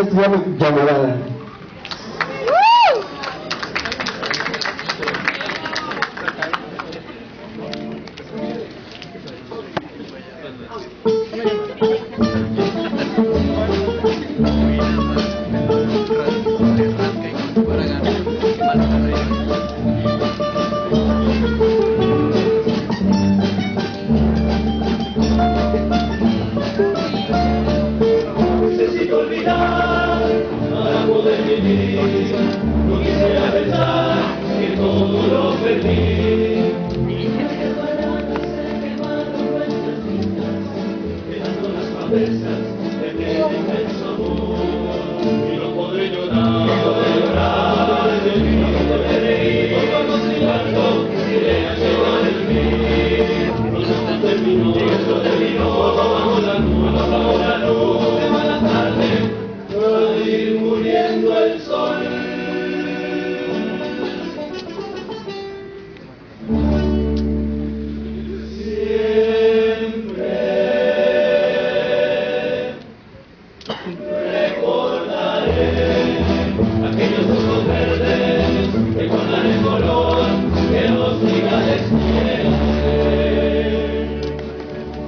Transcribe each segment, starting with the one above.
es llave llamarada. No quise aventar que todo lo perdí, dije que para no se quemaron las citas, quedando las cabezas de que en el sabor. aquellos ojos verdes que guardan el color que los liga de siempre.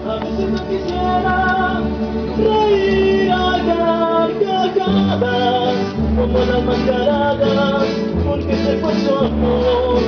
A veces no quisiera reír a gargajadas como las mascaradas porque se fue su amor.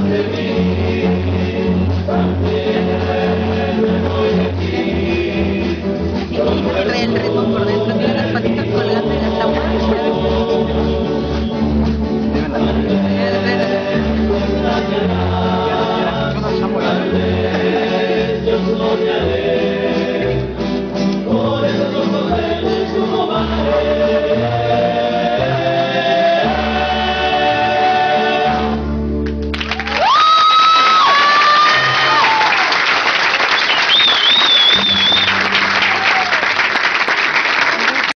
Hallelujah.